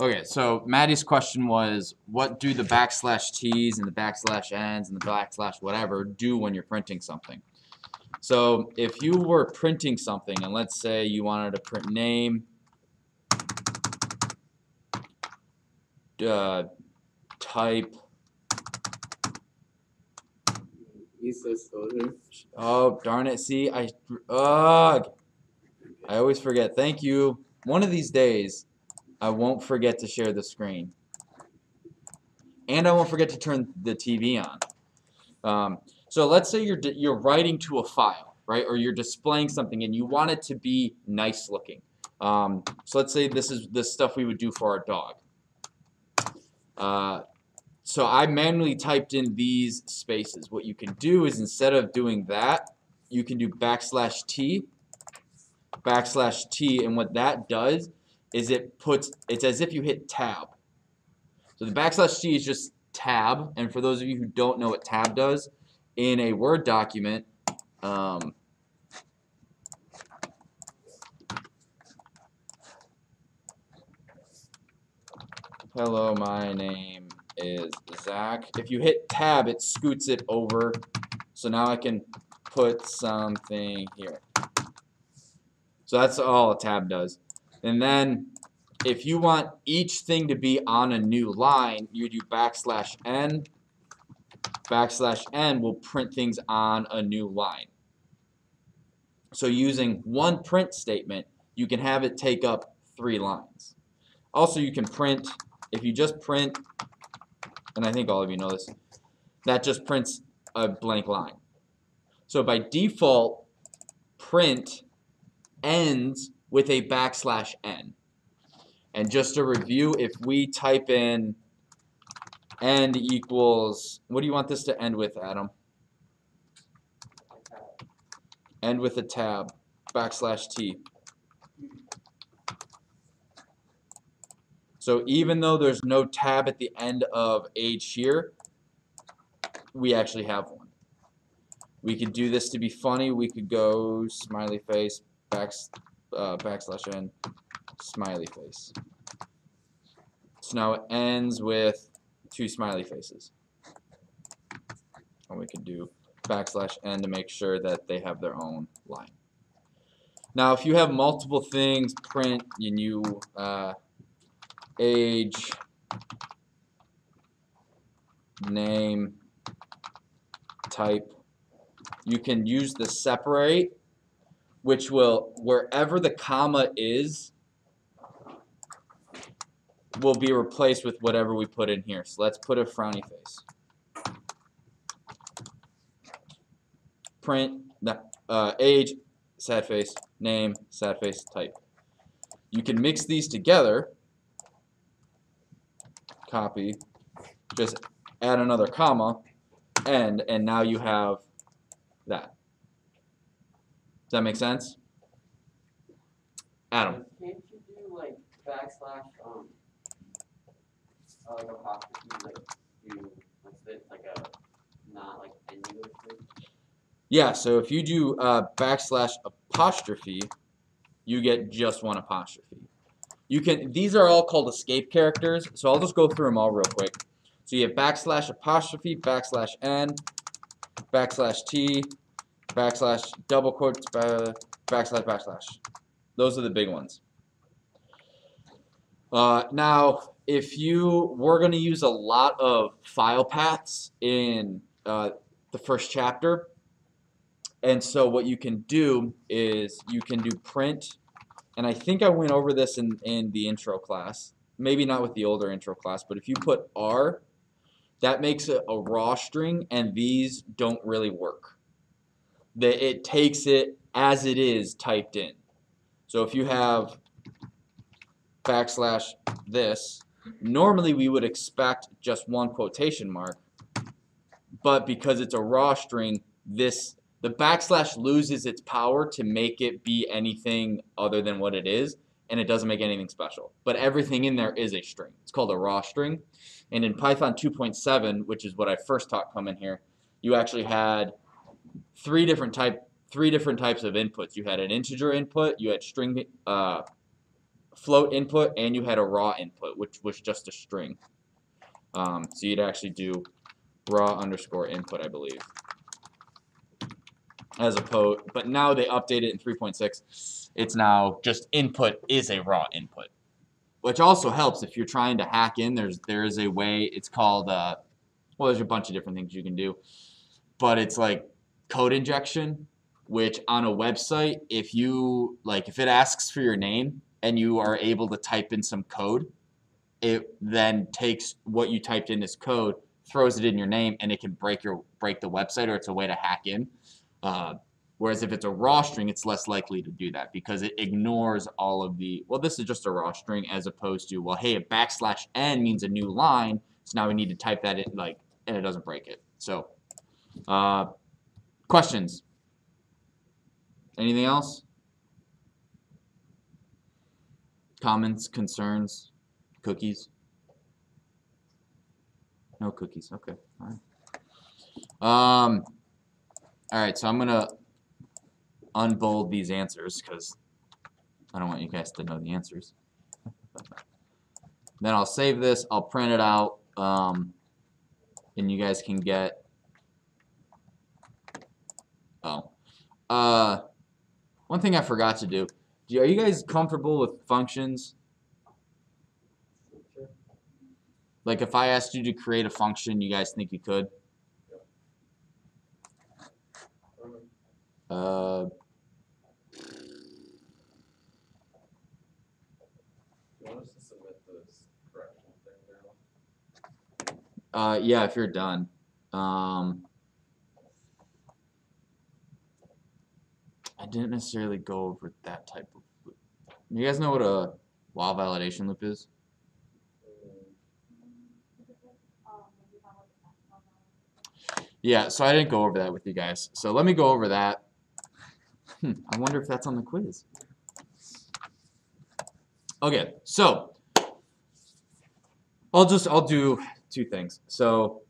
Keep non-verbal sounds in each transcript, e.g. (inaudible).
Okay, so Maddie's question was, what do the backslash t's and the backslash n's and the backslash whatever do when you're printing something? So if you were printing something, and let's say you wanted to print name, uh, type, oh darn it, see, I, ugh, I always forget, thank you. One of these days, I won't forget to share the screen. And I won't forget to turn the TV on. Um, so let's say you're, you're writing to a file, right? Or you're displaying something and you want it to be nice looking. Um, so let's say this is the stuff we would do for our dog. Uh, so I manually typed in these spaces. What you can do is instead of doing that, you can do backslash T, backslash T, and what that does is it puts, it's as if you hit tab. So the backslash T is just tab, and for those of you who don't know what tab does, in a Word document, um, hello, my name is Zach. If you hit tab, it scoots it over, so now I can put something here. So that's all a tab does. And then if you want each thing to be on a new line, you do backslash n. Backslash n will print things on a new line. So using one print statement, you can have it take up three lines. Also, you can print, if you just print, and I think all of you know this, that just prints a blank line. So by default, print ends with a backslash n. And just to review, if we type in end equals, what do you want this to end with, Adam? End with a tab, backslash t. So even though there's no tab at the end of age here, we actually have one. We could do this to be funny. We could go smiley face, back, uh, backslash n, smiley face. So now it ends with two smiley faces. And we could do backslash n to make sure that they have their own line. Now if you have multiple things, print, you uh, age, name, type, you can use the separate which will, wherever the comma is, will be replaced with whatever we put in here. So let's put a frowny face. Print, uh, age, sad face, name, sad face, type. You can mix these together, copy, just add another comma, end, and now you have that. Does that make sense? Adam. Can't you do like backslash um uh, apostrophe like do what's it like a not like ending? Yeah, so if you do uh, backslash apostrophe, you get just one apostrophe. You can these are all called escape characters, so I'll just go through them all real quick. So you have backslash apostrophe, backslash n, backslash t, backslash double quotes, backslash backslash. Those are the big ones. Uh, now, if you we're going to use a lot of file paths in uh, the first chapter, and so what you can do is you can do print, and I think I went over this in, in the intro class, maybe not with the older intro class, but if you put R, that makes it a raw string, and these don't really work. That it takes it as it is typed in. So if you have backslash this, normally we would expect just one quotation mark, but because it's a raw string, this the backslash loses its power to make it be anything other than what it is, and it doesn't make anything special. But everything in there is a string. It's called a raw string. And in Python 2.7, which is what I first taught coming here, you actually had three different type three different types of inputs. You had an integer input, you had string uh, float input and you had a raw input, which was just a string. Um, so you'd actually do raw underscore input, I believe. As opposed, but now they updated it in 3.6. It's now just input is a raw input, which also helps if you're trying to hack in. There's there is a way. It's called uh, well, there's a bunch of different things you can do, but it's like code injection, which on a website, if you like, if it asks for your name and you are able to type in some code, it then takes what you typed in as code, throws it in your name, and it can break your break the website, or it's a way to hack in. Uh, whereas if it's a raw string, it's less likely to do that because it ignores all of the. Well, this is just a raw string, as opposed to well, hey, a backslash n means a new line, so now we need to type that in like, and it doesn't break it. So, uh, questions? Anything else? Comments, concerns, cookies? No cookies. Okay. All right. Um. All right. So I'm gonna unbold these answers because I don't want you guys to know the answers. then I'll save this. I'll print it out. Um, and you guys can get. Oh. Uh. One thing I forgot to do. are you guys comfortable with functions? Sure. Like if I asked you to create a function, you guys think you could? Um, Uh, uh, yeah, if you're done. Um, didn't necessarily go over that type of loop. You guys know what a while validation loop is? Yeah, so I didn't go over that with you guys. So let me go over that. Hmm, I wonder if that's on the quiz. Okay, so I'll just I'll do two things. So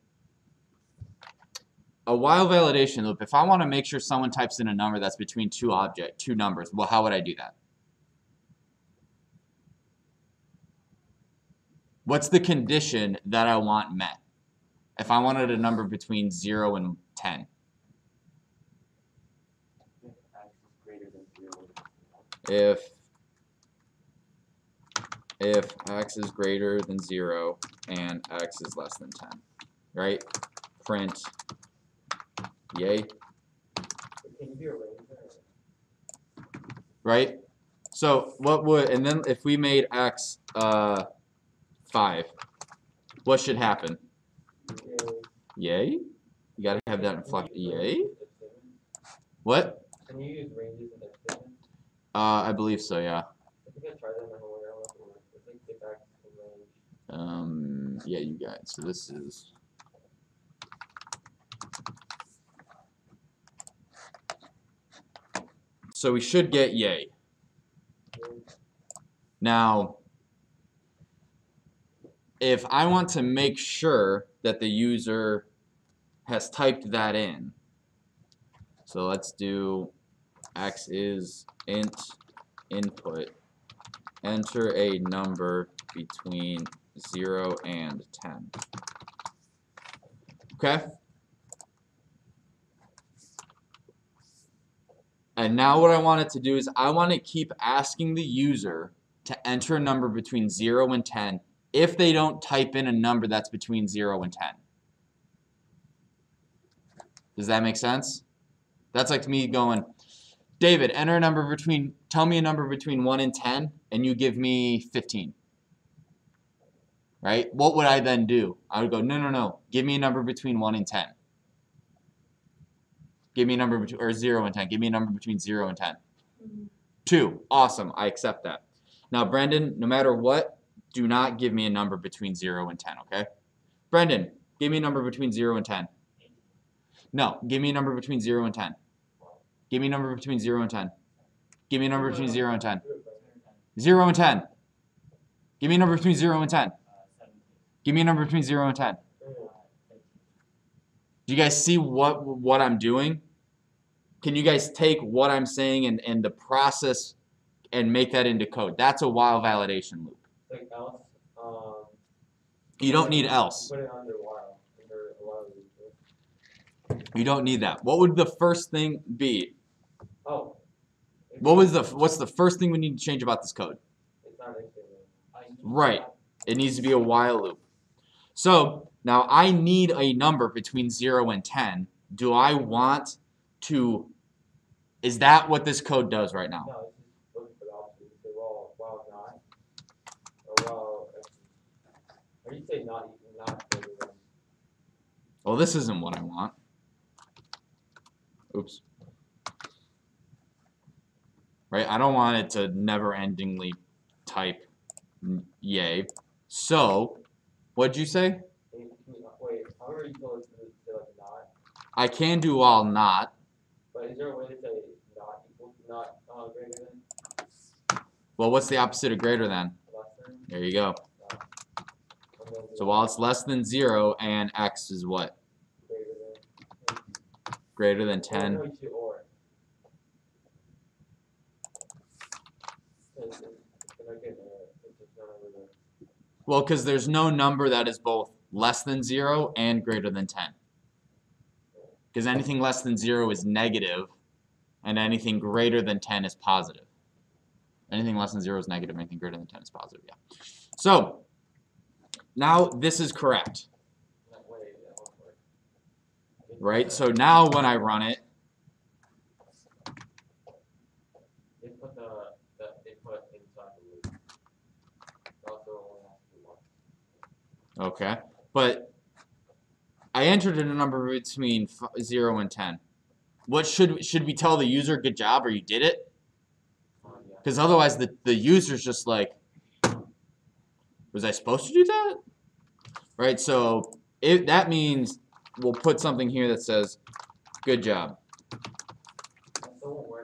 a while validation loop, if I want to make sure someone types in a number that's between two object, two numbers, well how would I do that? What's the condition that I want met? If I wanted a number between 0 and 10. If if x is greater than 0 and x is less than 10 right print yay Can you do a range there? right so what would and then if we made x uh 5 what should happen yay you gotta have that inflect yay what Can you use ranges in statement? uh I believe so yeah I think I tried that in my. I don't know if it worked. It's like get back to range. Um, yeah, you guys. So this is. So we should get yay. Now, if I want to make sure that the user has typed that in, so let's do x is int input, enter a number between 0 and 10. Okay? And now what I want it to do is I want to keep asking the user to enter a number between 0 and 10 if they don't type in a number that's between 0 and 10. Does that make sense? That's like me going, David, enter a number between, tell me a number between 1 and 10, and you give me 15 right? What would I then do? I would go, no, no, no. Give me a number between 1 and 10. Give me a number between, or 0 and 10. Give me a number between 0 and 10. Mm-hmm. 2. Awesome. I accept that. Now, Brendan, no matter what, do not give me a number between 0 and 10, okay? Brendan, give me a number between 0 and 10. No, give me a number between 0 and 10. Give me a number between 0 and 10. Give me a number between 0 and 10. 0 and 10. Give me a number between 0 and 10. Give me a number between 0 and 10. Do you guys see what what I'm doing? Can you guys take what I'm saying and, and the process and make that into code. That's a while validation loop. Like else, um. You don't need else. Put it under while, under a while loop. You don't need that. What would the first thing be? Oh. What was the what's the first thing we need to change about this code? It's not anything. Right. It needs to be a while loop. So now I need a number between 0 and 10. Do I want to. Is that what this code does right now? No, it's just looking for the opposite. You say, well, well. Or well, or you say not, not. Well, this isn't what I want. Oops. Right? I don't want it to never endingly type yay. So, what'd you say? Can you- can you- Wait, however you told us to say like not, I can do all not. But is there a way to say not equal, not, uh, greater than, Well, what's the opposite of greater than? less than? There you go. So while it's less than 0 and x is what? Greater than. Greater than 10. no, you say or. 'Cause it- it's not getting there, it's just not over there. Well, because there's no number that is both less than 0 and greater than 10. Because anything less than 0 is negative, and anything greater than 10 is positive. Anything less than 0 is negative, anything greater than 10 is positive, yeah. So, now this is correct, That way, that won't work. right? So now when I run it, They put the, the input inside the loop. It Also only has to be one. okay, but I entered a number between f- 0 and 10. What should should we tell the user good job or you did it? Because otherwise, the, the user's just like, was I supposed to do that? Right, so it, that means we'll put something here that says, good job. All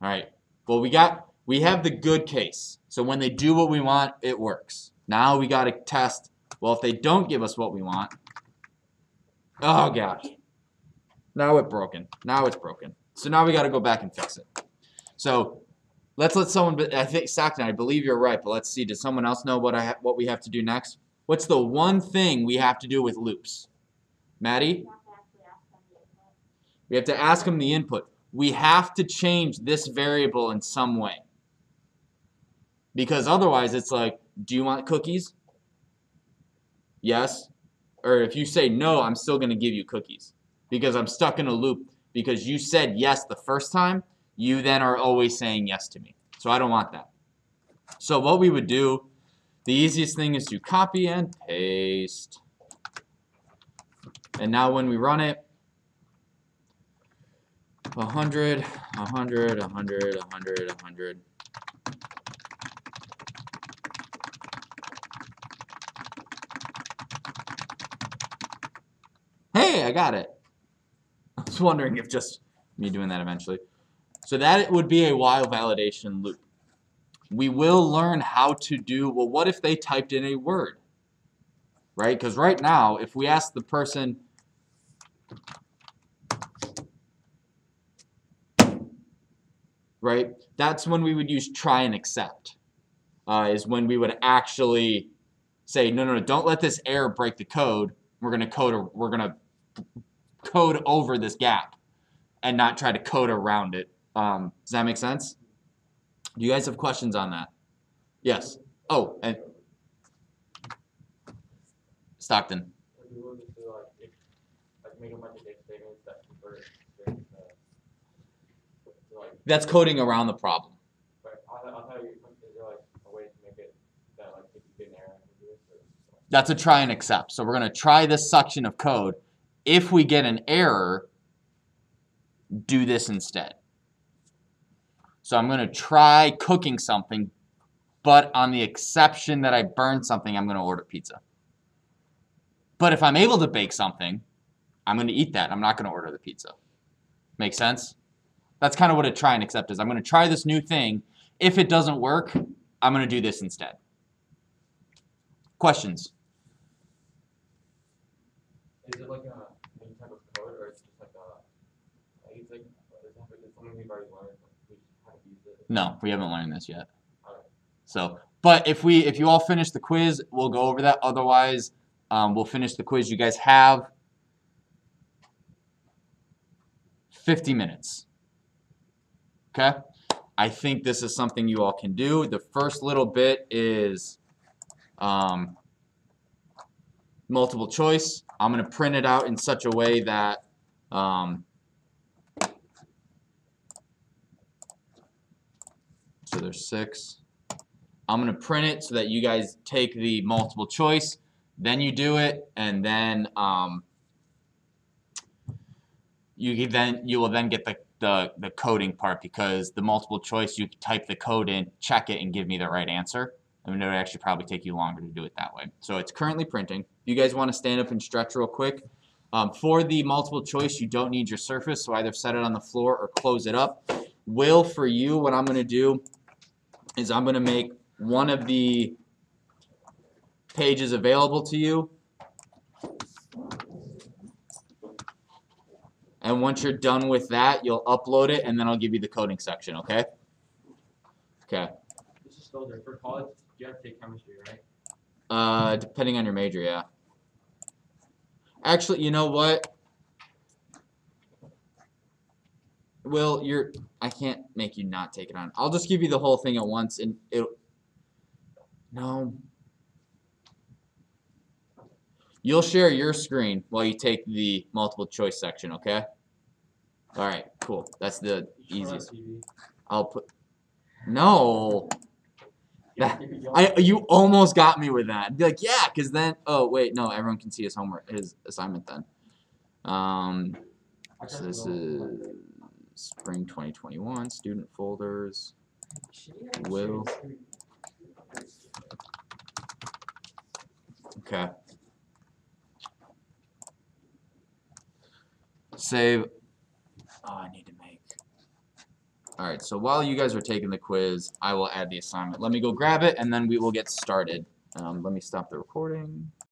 right, well, we got, we have the good case. So when they do what we want, it works. Now we got to test, well, if they don't give us what we want, oh gosh. Now it's broken. Now it's broken. So now we got to go back and fix it. So let's let someone. I think Stockton. I believe you're right, but let's see. Does someone else know what I ha- what we have to do next? What's the one thing we have to do with loops? Maddie, we have to ask them the input. We have to change this variable in some way. Because otherwise, it's like, do you want cookies? Yes. Or if you say no, I'm still going to give you cookies because I'm stuck in a loop because you said yes the first time, you then are always saying yes to me. So I don't want that. So what we would do, the easiest thing is to copy and paste. And now when we run it, 100, 100, 100, 100, 100. Hey, I got it. (laughs) I was wondering if just me doing that eventually. So that would be a while validation loop. We will learn how to do, well, what if they typed in a word? Right? Because right now, if we ask the person, right, that's when we would use try and except, uh, is when we would actually say, no, no, no, don't let this error break the code. We're going to code, a, we're going to code over this gap and not try to code around it. Um, does that make sense? Do you guys have questions on that? Yes. Oh, and Stockton. Would you move it to like, if, like make a bunch of if statements that convert straight to, to like, That's coding around the problem. but I, I thought you, is there like a way to make it that like if you get an error, I can do this or? That's a try and except. So we're going to try this section of code. If we get an error, do this instead. So I'm going to try cooking something, but on the exception that I burn something, I'm going to order pizza. But if I'm able to bake something, I'm going to eat that. I'm not going to order the pizza. Make sense? That's kind of what a try and except is. I'm going to try this new thing. If it doesn't work, I'm going to do this instead. Questions? Is it like a No, we haven't learned this yet. So, but if we if you all finish the quiz, we'll go over that. Otherwise, um, we'll finish the quiz. You guys have 50 minutes. Okay? I think this is something you all can do. The first little bit is um, multiple choice. I'm going to print it out in such a way that um, so there's six. I'm going to print it so that you guys take the multiple choice, then you do it, and then um, you then you will then get the, the the coding part because the multiple choice you type the code in, check it, and give me the right answer. I mean, it would actually probably take you longer to do it that way. So it's currently printing. You guys want to stand up and stretch real quick, um, for the multiple choice, you don't need your surface, so either set it on the floor or close it up. Will, for you, what I'm going to do is I'm going to make one of the pages available to you. And once you're done with that, you'll upload it, and then I'll give you the coding section, okay? Okay. This is still there. For college, you have to take chemistry, right? Uh, depending on your major, yeah. Actually, you know what? Will, you're. I can't make you not take it on. I'll just give you the whole thing at once, and it'll... No. You'll share your screen while you take the multiple choice section, okay? All right, cool. That's the You should run easiest. I'll put. No. That- keep it going. I you almost got me with that. Be like, yeah, because then oh wait, no, everyone can see his homework, his assignment then. Um, so this is spring 2021 student folders. Will. Okay. Save. Oh, I need to make. All right. So while you guys are taking the quiz, I will add the assignment. Let me go grab it, and then we will get started. Um, let me stop the recording.